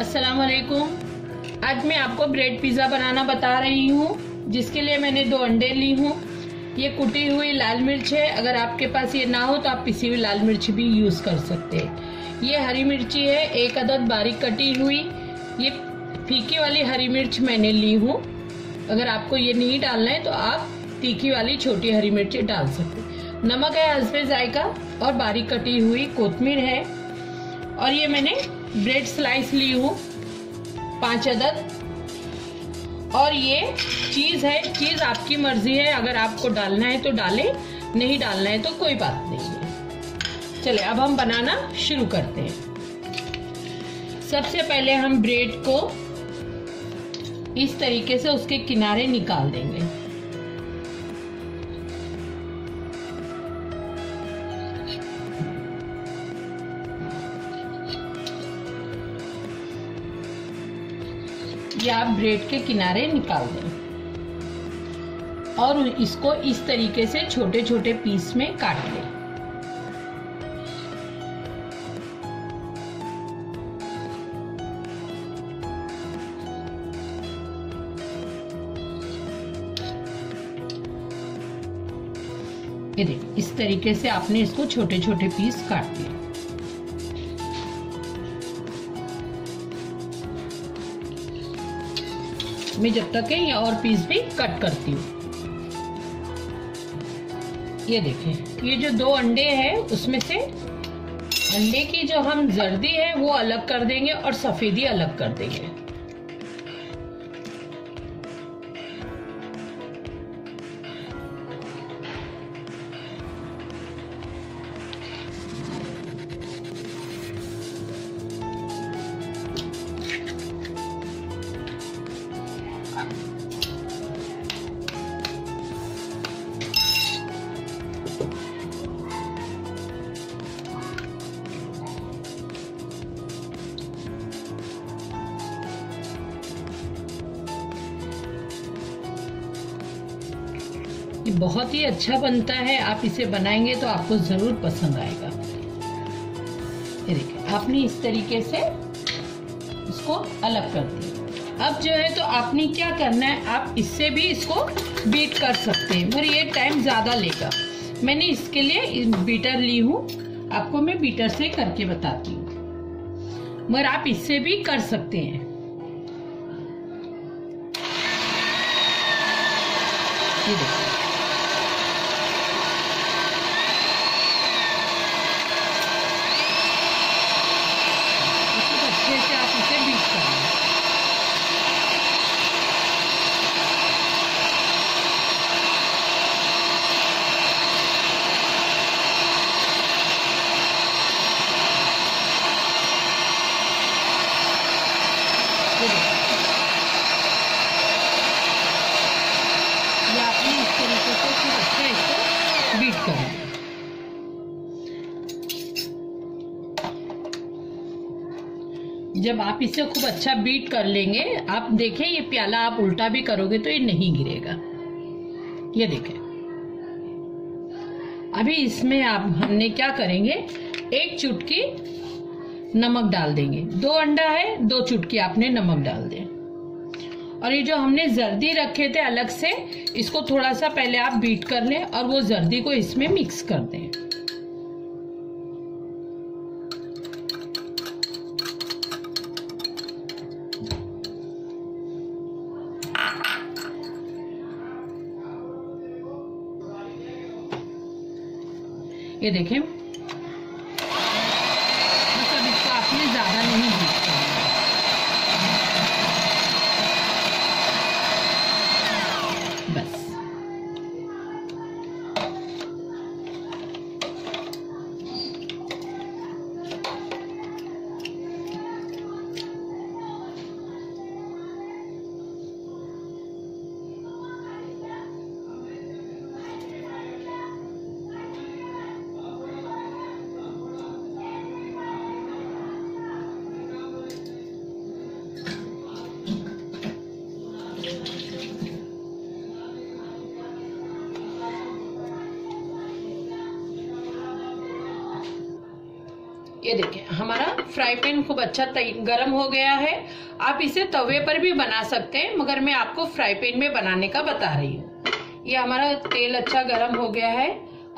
अस्सलाम वालेकुम आज मैं आपको ब्रेड पिज़्ज़ा बनाना बता रही हूँ, जिसके लिए मैंने दो अंडे ली हूँ। ये कुटी हुई लाल मिर्च है। अगर आपके पास ये ना हो तो आप पिसी हुई लाल मिर्च भी यूज़ कर सकते हैं। ये हरी मिर्ची है, एक अदद बारीक कटी हुई। ये फीकी वाली हरी मिर्च मैंने ली हूँ। अगर आपको ये नहीं डालना है तो आप तीखी वाली छोटी हरी मिर्ची डाल सकते नमक है हसबे जायका और बारीक कटी हुई कोतमीर है। और ये मैंने ब्रेड स्लाइस ली हूँ, पाँच अदद। और ये चीज़ है, चीज़ आपकी मर्ज़ी है, अगर आपको डालना है तो डालें, नहीं डालना है तो कोई बात नहीं है। चले, अब हम बनाना शुरू करते हैं। सबसे पहले हम ब्रेड को इस तरीके से उसके किनारे निकाल देंगे। ये आप ब्रेड के किनारे निकाल दें। और इसको इस तरीके से छोटे छोटे पीस में काट लें। ये देखिए इस तरीके से आपने इसको छोटे छोटे पीस काट लिए। मैं जब तक है, ये और पीस भी कट करती हूँ। ये देखें, ये जो दो अंडे हैं, उसमें से अंडे की जो हम जर्दी है, वो अलग कर देंगे और सफेदी अलग कर देंगे। बहुत ही अच्छा बनता है, आप इसे बनाएँगे तो आपको ज़रूर पसंद आएगा। देखिए, आपने इस तरीके से इसको अलग कर दिया। अब जो है तो आपने क्या करना है, आप इससे भी इसको बीट कर सकते हैं, मगर ये टाइम ज़्यादा लेगा। मैंने इसके लिए बीटर ली हूँ, आपको मैं बीटर से करके बताती हूँ। मगर आप इससे भी कर सकते हैं। ये देखिए अच्छे से आप इसे बीट करेंगे ये आपने इस तरीके से फिर अच्छा इसको बीट करना जब आप इसे खूब अच्छा बीट कर लेंगे, आप देखें ये प्याला आप उल्टा भी करोगे तो ये नहीं गिरेगा। ये देखें। अभी इसमें आप, हमने क्या करेंगे, एक चुटकी नमक डाल देंगे। दो अंडा है, दो चुटकी आपने नमक डाल दें। और ये जो हमने जर्दी रखे थे अलग से, इसको थोड़ा सा पहले आप बीट कर लें और वो जर्दी को इसमें मिक्स कर दें। ये देखें। ये देखिए, हमारा फ्राई पैन खूब अच्छा गर्म हो गया है। आप इसे तवे पर भी बना सकते हैं, मगर मैं आपको फ्राई पैन में बनाने का बता रही हूँ। ये हमारा तेल अच्छा गर्म हो गया है।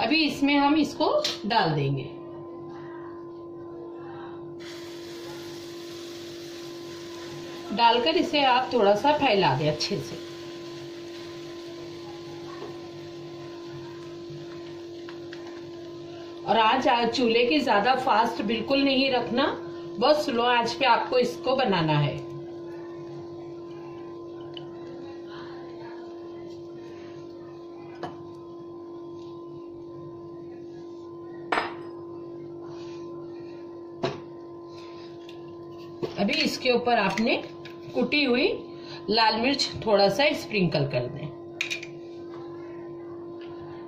अभी इसमें हम इसको डाल देंगे। डालकर इसे आप थोड़ा सा फैला दें अच्छे से। और आज चूल्हे की ज़्यादा फास्ट बिल्कुल नहीं रखना बहुत स्लो आँच पे आपको इसको बनाना है। अभी इसके ऊपर आपने कुटी हुई लाल मिर्च थोड़ा सा स्प्रिंकल कर दें।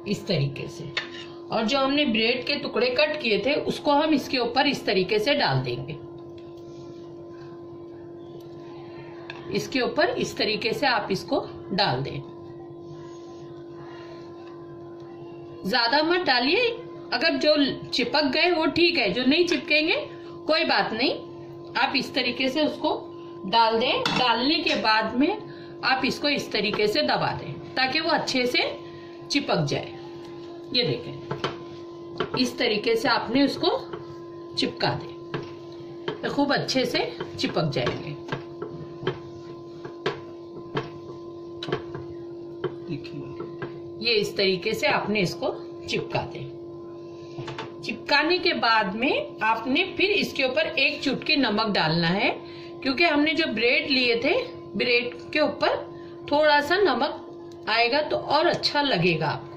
इस तरीके से। और जो हमने ब्रेड के टुकड़े कट किए थे, उसको हम इसके ऊपर इस तरीके से डाल देंगे। इसके ऊपर इस तरीके से आप इसको डाल दें। ज़्यादा मत डालिए। अगर जो चिपक गए, वो ठीक है। जो नहीं चिपकेंगे, कोई बात नहीं। आप इस तरीके से उसको डाल दें। डालने के बाद में आप इसको इस तरीके से दबा दें, ताकि वो अच्छे से चिपक जाए। ये देखें। इस तरीके से आपने उसको चिपका दे। तो खूब अच्छे से चिपक जाएँगे। ये इस तरीके से आपने इसको चिपका दे। चिपकाने के बाद में आपने फिर इसके ऊपर एक चुटकी नमक डालना है, क्योंकि हमने जो ब्रेड लिए थे, ब्रेड के ऊपर थोड़ा सा नमक आएगा तो और अच्छा लगेगा आपको।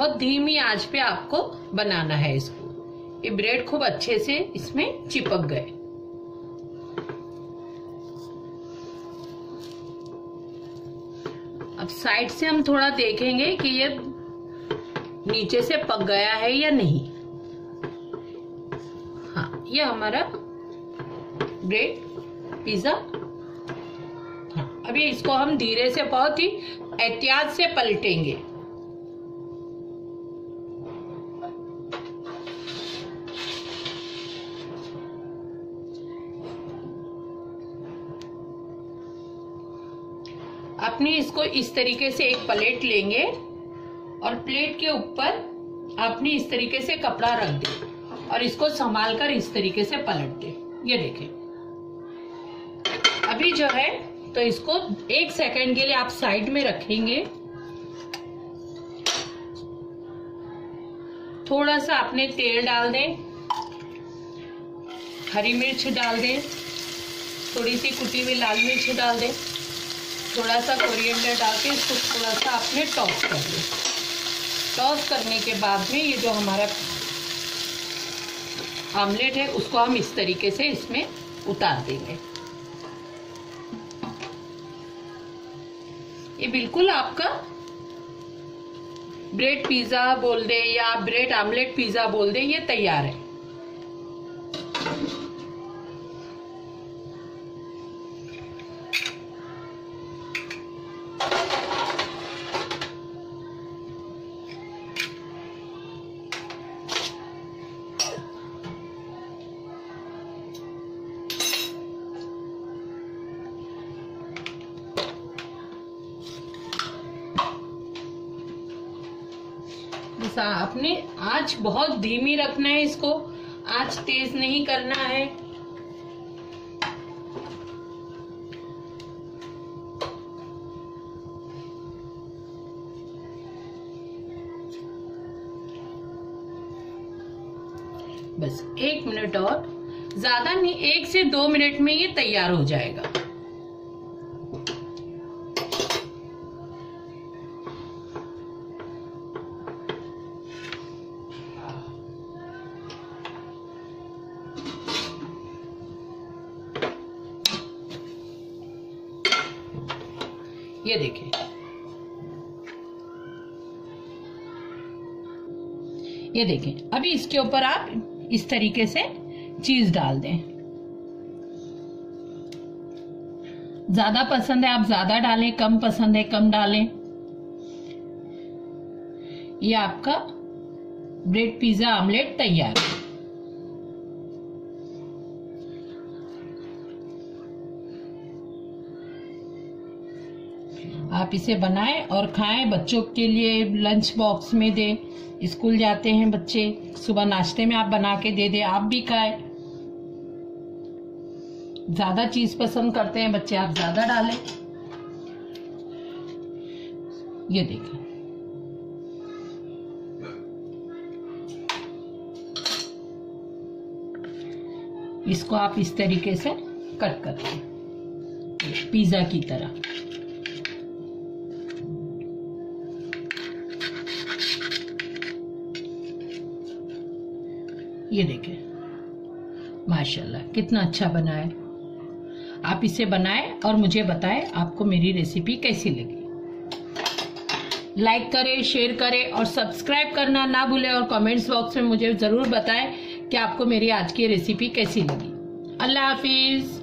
बहुत धीमी आँच पे आपको बनाना है इसको। ये ब्रेड खूब अच्छे से इसमें चिपक गए। अब साइड से हम थोड़ा देखेंगे कि ये नीचे से पक गया है या नहीं। हाँ ये हमारा ब्रेड पिज्जा। हाँ अभी इसको हम धीरे से बहुत ही एहतियात से पलटेंगे। अपनी इसको इस तरीके से एक प्लेट लेंगे और प्लेट के ऊपर आपने इस तरीके से कपड़ा रख दे और इसको संभाल कर इस तरीके से पलट दे। ये देखें। अभी जो है तो इसको एक सेकंड के लिए आप साइड में रखेंगे। थोड़ा सा आपने तेल डाल दें। हरी मिर्च डाल दें। थोड़ी सी कुटी हुई लाल मिर्च डाल दें। थोड़ा सा कोरिएंडर डाल के इसको थोड़ा सा आपने टॉस कर लिया टॉस करने के बाद में ये जो हमारा आमलेट है, उसको हम इस तरीके से इसमें उतार देंगे। ये बिल्कुल आपका ब्रेड पिज्जा बोल दे या ब्रेड आमलेट पिज्जा बोल दे, ये तैयार है। आपने आँच बहुत धीमी रखना है इसको। आँच तेज नहीं करना है। बस एक मिनट और, ज़्यादा नहीं, एक से दो मिनट में ये तैयार हो जाएगा। ये देखें, अभी इसके ऊपर आप इस तरीके से चीज़ डाल दें। ज़्यादा पसंद है आप ज़्यादा डालें, कम पसंद है कम डालें। ये आपका ब्रेड पिज्जा ऑमलेट तैयार है। आप इसे बनाएँ और खाएँ। बच्चों के लिए लंच बॉक्स में दें। स्कूल जाते हैं बच्चे। सुबह नाश्ते में आप बना के दे दें। आप भी खाएँ। ज़्यादा चीज़ पसंद करते हैं बच्चे, आप ज़्यादा डालें। ये देखें इसको आप इस तरीके से कट कर पिज्जा की तरह। ये देखें। माशाल्लाह, कितना अच्छा बना है आप इसे बनाएँ और मुझे बताएँ आपको मेरी रेसिपी कैसी लगी। लाइक करें शेयर करें और सब्सक्राइब करना ना भूलें और कमेंट्स बॉक्स में मुझे ज़रूर बताएँ कि आपको मेरी आज की रेसिपी कैसी लगी। अल्लाह हाफिज़।